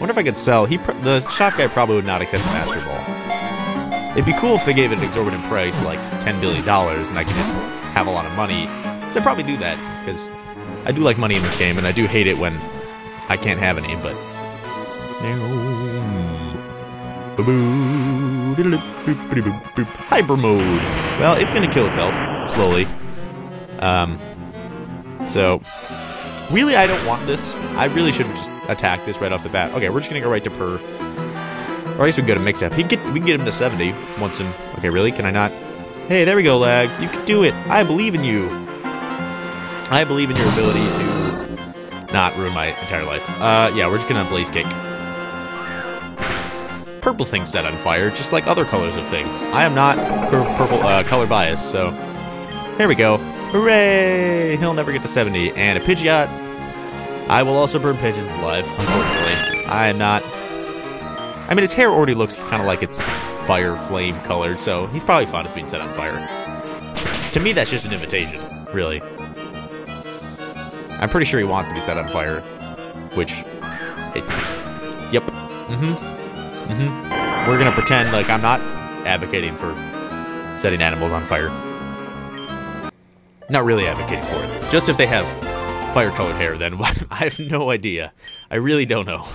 wonder if I could sell. He the shop guy probably would not accept the Master Ball. It'd be cool if they gave it an exorbitant price, like ten billion dollars, and I could just have a lot of money. So I'd probably do that because I do like money in this game, and I do hate it when I can't have any. But hyper mode. Well, it's gonna kill itself slowly. Um. So really, I don't want this. I really should have just attacked this right off the bat. Okay, we're just gonna go right to Purr. Or I guess we can go to mix up. He get we can get him to 70 once in. Okay, really? Can I not? Hey, there we go, lag. You can do it. I believe in you. I believe in your ability to not ruin my entire life. Uh, yeah, we're just gonna blaze kick. Purple things set on fire, just like other colors of things. I am not purple uh, color biased, so here we go. Hooray! He'll never get to 70. And a Pidgeot. I will also burn pigeons alive, unfortunately. I am not... I mean, his hair already looks kind of like it's fire flame colored, so he's probably fine with being set on fire. To me, that's just an invitation, really. I'm pretty sure he wants to be set on fire, which... It, yep. Mm-hmm. Mm-hmm. We're gonna pretend like I'm not advocating for setting animals on fire. Not really advocating for it. Just if they have fire-colored hair, then I have no idea. I really don't know.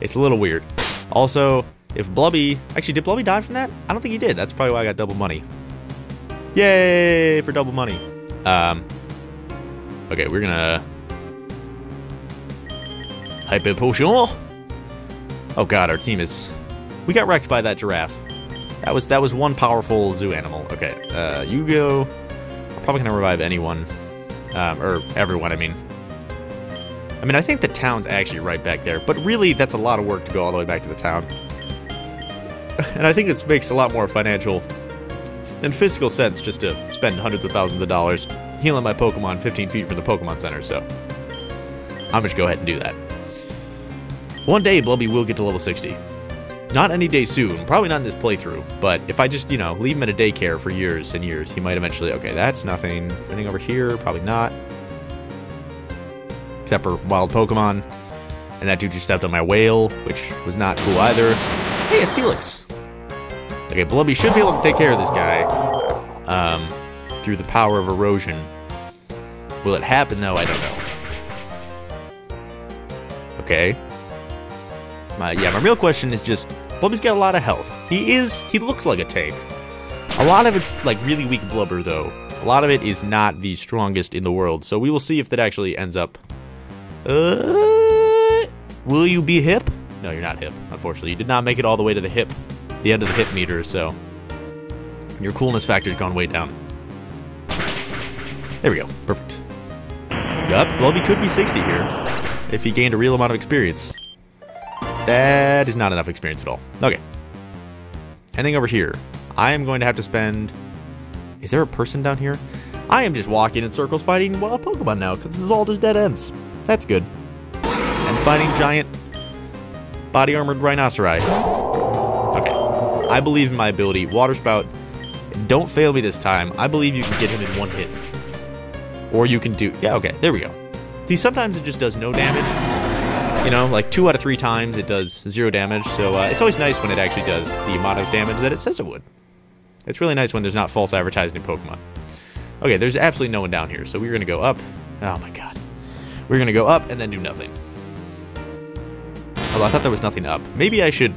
It's a little weird. Also, if Blubby... Actually, did Blubby die from that? I don't think he did. That's probably why I got double money. Yay for double money. Um. Okay, we're gonna... Hyper Potion. Oh god, our team is... We got wrecked by that giraffe. That was that was one powerful zoo animal. Okay, uh, you go probably going to revive anyone. Um, or everyone, I mean. I mean, I think the town's actually right back there. But really, that's a lot of work to go all the way back to the town. And I think this makes a lot more financial and physical sense just to spend hundreds of thousands of dollars healing my Pokemon 15 feet from the Pokemon Center, so... I'm just gonna go ahead and do that. One day, Blubby will get to level 60. Not any day soon, probably not in this playthrough, but if I just, you know, leave him at a daycare for years and years, he might eventually, okay, that's nothing. Anything over here? Probably not. Except for wild Pokemon. And that dude just stepped on my whale, which was not cool either. Hey, a Steelix! Okay, Blubby should be able to take care of this guy. Um, through the power of erosion. Will it happen, though? I don't know. Okay. My, yeah, my real question is just, Blubby's got a lot of health. He is, he looks like a tank. A lot of it's like really weak blubber though. A lot of it is not the strongest in the world. So we will see if that actually ends up. Uh, will you be hip? No, you're not hip, unfortunately. You did not make it all the way to the hip, the end of the hip meter, so your coolness factor's gone way down. There we go. Perfect. Yup, Blubby could be 60 here if he gained a real amount of experience. That is not enough experience at all. Okay. Heading over here. I am going to have to spend... Is there a person down here? I am just walking in circles fighting wild Pokemon now, because this is all just dead ends. That's good. And fighting giant body-armored rhinoceri. Okay. I believe in my ability. Water Spout, don't fail me this time. I believe you can get him in one hit. Or you can do... Yeah, okay. There we go. See, sometimes it just does no damage you know, like two out of three times it does zero damage, so uh, it's always nice when it actually does the amount of damage that it says it would. It's really nice when there's not false advertising in Pokemon. Okay, there's absolutely no one down here, so we're gonna go up. Oh my god. We're gonna go up and then do nothing. Although I thought there was nothing up. Maybe I should...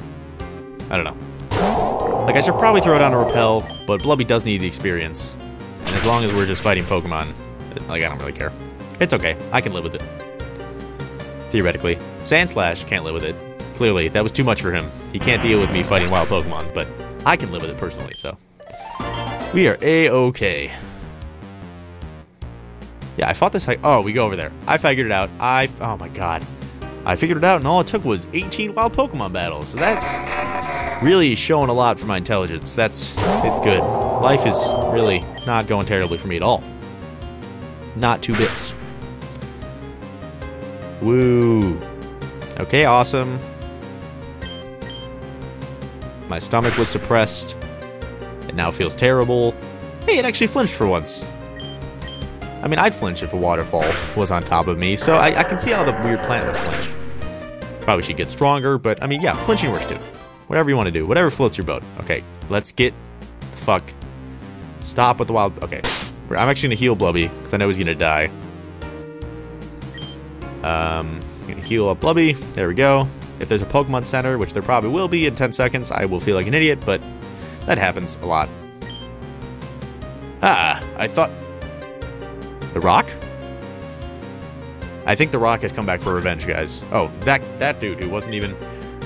I don't know. Like, I should probably throw down a Repel, but Blubby does need the experience. And as long as we're just fighting Pokemon, like, I don't really care. It's okay. I can live with it theoretically. Sandslash can't live with it. Clearly, that was too much for him. He can't deal with me fighting wild Pokemon, but I can live with it personally, so. We are A-okay. Yeah, I fought this oh, we go over there. I figured it out. I oh my god. I figured it out and all it took was 18 wild Pokemon battles. So that's really showing a lot for my intelligence. That's it's good. Life is really not going terribly for me at all. Not two bits. Woo. Okay, awesome. My stomach was suppressed. It now feels terrible. Hey, it actually flinched for once. I mean, I'd flinch if a waterfall was on top of me, so I, I can see how the weird plant would flinch. Probably should get stronger, but I mean, yeah, flinching works too. Whatever you want to do, whatever floats your boat. Okay, let's get the fuck. Stop with the wild. Okay, I'm actually gonna heal Blubby because I know he's gonna die. Um, heal up Blubby. There we go. If there's a Pokemon Center, which there probably will be in 10 seconds, I will feel like an idiot, but that happens a lot. Ah, I thought... The Rock? I think The Rock has come back for revenge, guys. Oh, that that dude who wasn't even...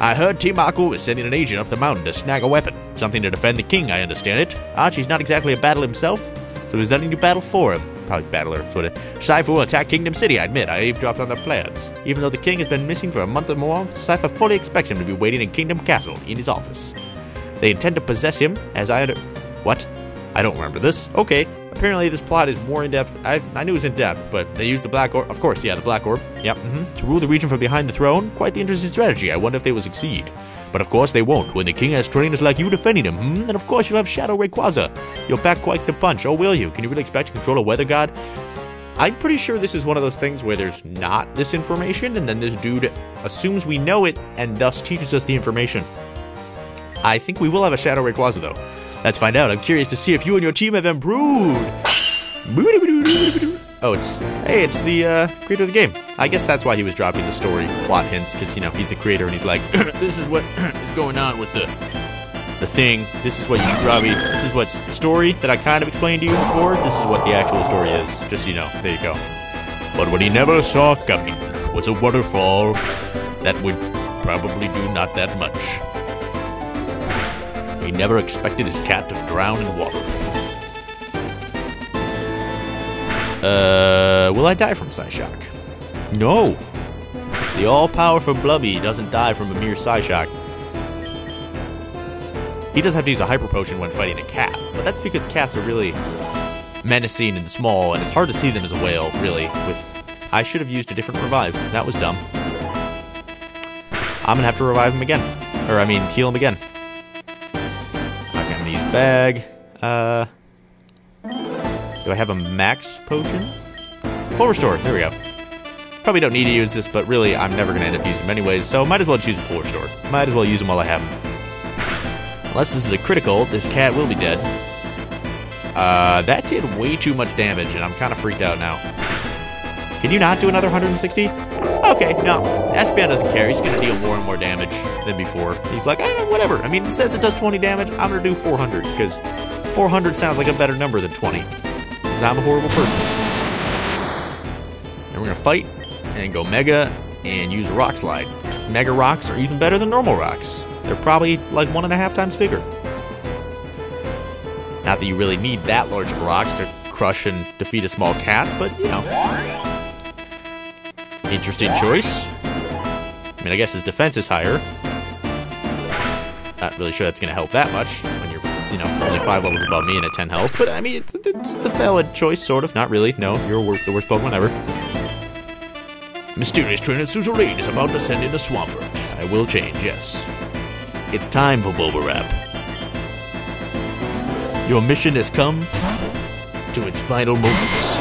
I heard Team Aqua was sending an agent up the mountain to snag a weapon. Something to defend the king, I understand it. Archie's not exactly a battle himself, so he's letting you battle for him. Probably battler, sort of. Scyther will attack Kingdom City, I admit. I eavesdropped on their plans. Even though the king has been missing for a month or more, Scyther fully expects him to be waiting in Kingdom Castle, in his office. They intend to possess him, as I under... What? I don't remember this. Okay. Apparently this plot is more in-depth. I, I knew it was in-depth, but they used the Black Orb. Of course, yeah, the Black Orb. Yep, mm -hmm. To rule the region from behind the throne? Quite the interesting strategy. I wonder if they will succeed. But of course they won't. When the king has trainers like you defending him, hmm? And of course you'll have Shadow Rayquaza. You'll pack quite the punch. Oh, will you? Can you really expect to control a weather god? I'm pretty sure this is one of those things where there's not this information, and then this dude assumes we know it, and thus teaches us the information. I think we will have a Shadow Rayquaza, though. Let's find out. I'm curious to see if you and your team have improved. Oh, it's hey, it's the uh, creator of the game. I guess that's why he was dropping the story plot hints, because you know he's the creator and he's like, this is what is going on with the the thing. This is what you should probably. This is what's the story that I kind of explained to you before. This is what the actual story is. Just you know. There you go. But what he never saw coming was a waterfall that would probably do not that much. He never expected his cat to drown in water. Uh, will I die from Psyshock? No. The all-powerful Blubby doesn't die from a mere Psyshock. He does have to use a Hyper Potion when fighting a cat, but that's because cats are really menacing and small, and it's hard to see them as a whale, really. With I should have used a different revive. That was dumb. I'm gonna have to revive him again. Or, I mean, heal him again bag. Uh, do I have a max potion? Full restore. There we go. Probably don't need to use this, but really, I'm never going to end up using them anyways, so might as well choose a full restore. Might as well use them while I have them. Unless this is a critical, this cat will be dead. Uh, that did way too much damage, and I'm kind of freaked out now. Can you not do another 160? Okay, no. Espeon doesn't care. He's going to deal more and more damage than before. He's like, eh, whatever. I mean, it says it does 20 damage. I'm going to do 400 because 400 sounds like a better number than 20. Because I'm a horrible person. And we're going to fight and go Mega and use a Rock Slide. Mega Rocks are even better than normal rocks. They're probably like one and a half times bigger. Not that you really need that large of rocks to crush and defeat a small cat, but, you know. Interesting choice. I mean, I guess his defense is higher. Not really sure that's going to help that much when you're, you know, only five levels above me and at 10 health. But, I mean, it's, it's a valid choice, sort of. Not really. No, you're the worst Pokemon ever. Mysterious trainer Suzerain is about to send in a Swampert. I will change, yes. It's time for Bulbarap. Your mission has come to its final moments.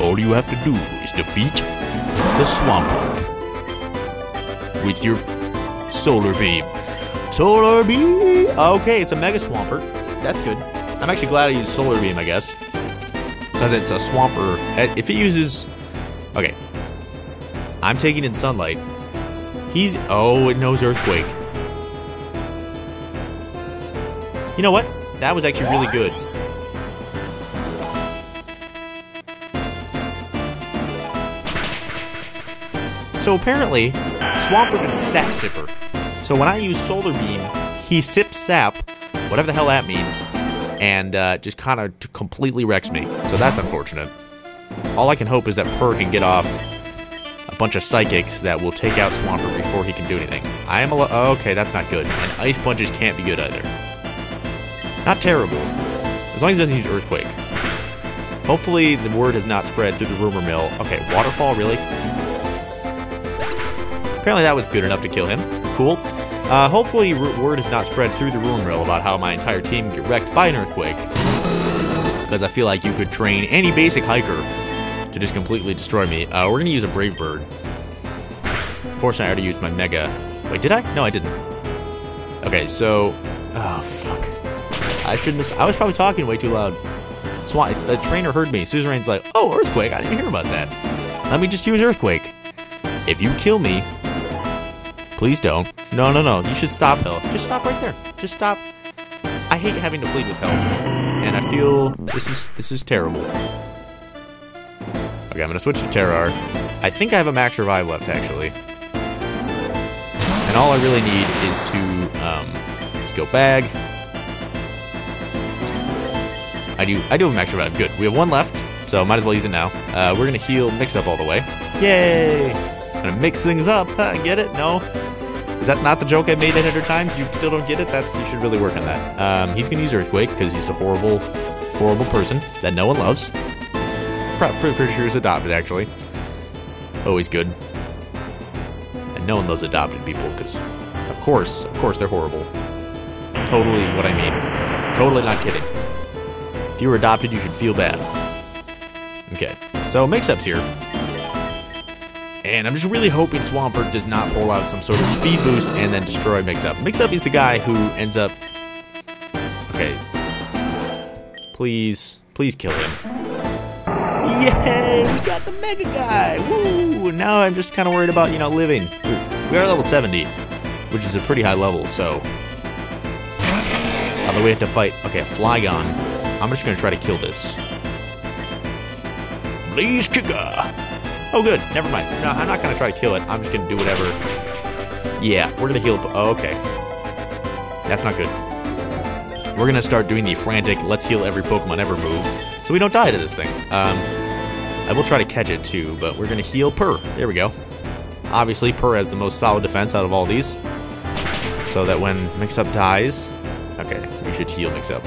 All you have to do is defeat the Swampert with your Solar Beam. Solar Beam! Okay, it's a Mega Swampert. That's good. I'm actually glad I used Solar Beam, I guess. Because it's a Swamper. Eh, if it uses... Okay. I'm taking in Sunlight. He's... Oh, it knows Earthquake. You know what? That was actually really good. So apparently, Swampert is Sap Sipper. So when I use Solar Beam, he sips sap, whatever the hell that means, and uh, just kind of completely wrecks me. So that's unfortunate. All I can hope is that Purr can get off a bunch of psychics that will take out Swampert before he can do anything. I am a oh, okay, that's not good. And ice punches can't be good either. Not terrible. As long as he doesn't use Earthquake. Hopefully the word has not spread through the rumor mill. Okay, Waterfall, really? Apparently that was good enough to kill him. Cool. Uh, hopefully word has not spread through the rumor mill about how my entire team get wrecked by an earthquake. Because I feel like you could train any basic hiker to just completely destroy me. Uh, we're going to use a Brave Bird. Fortunately, I already used my Mega. Wait, did I? No, I didn't. Okay, so... Oh, fuck. I shouldn't have... I was probably talking way too loud. Swat, the trainer heard me. Suzerain's like, oh, Earthquake. I didn't hear about that. Let me just use Earthquake. If you kill me, please don't. No, no, no. You should stop health. Just stop right there. Just stop. I hate having to plead with health, and I feel this is this is terrible. Okay, I'm gonna switch to Terrar. I think I have a max revive left actually, and all I really need is to um, let's go bag. I do I do have max revive. Good. We have one left, so might as well use it now. Uh, we're gonna heal mix up all the way. Yay! Gonna mix things up. Get it? No. Is that not the joke I made a hundred times? You still don't get it? That's you should really work on that. Um, he's gonna use Earthquake because he's a horrible, horrible person that no one loves. Pretty, pretty sure he's adopted actually. Always good. And no one loves adopted people because, of course, of course they're horrible. Totally what I mean. Totally not kidding. If you were adopted, you should feel bad. Okay, so mix-ups here. And I'm just really hoping Swampert does not pull out some sort of speed boost and then destroy Mix-Up. Mix-Up is the guy who ends up... Okay. Please, please kill him. Yay! We got the Mega Guy! Woo! Now I'm just kind of worried about, you know, living. We are level 70, which is a pretty high level, so... Although we have to fight... Okay, Flygon. I'm just going to try to kill this. Blaze Kicker! Oh, good. Never mind. No, I'm not going to try to kill it. I'm just going to do whatever. Yeah, we're going to heal. Oh, okay. That's not good. We're going to start doing the frantic, let's heal every Pokemon ever move, so we don't die to this thing. Um, I will try to catch it, too, but we're going to heal Purr. There we go. Obviously, Purr has the most solid defense out of all these, so that when Mix-Up dies... Okay, we should heal Mix-Up.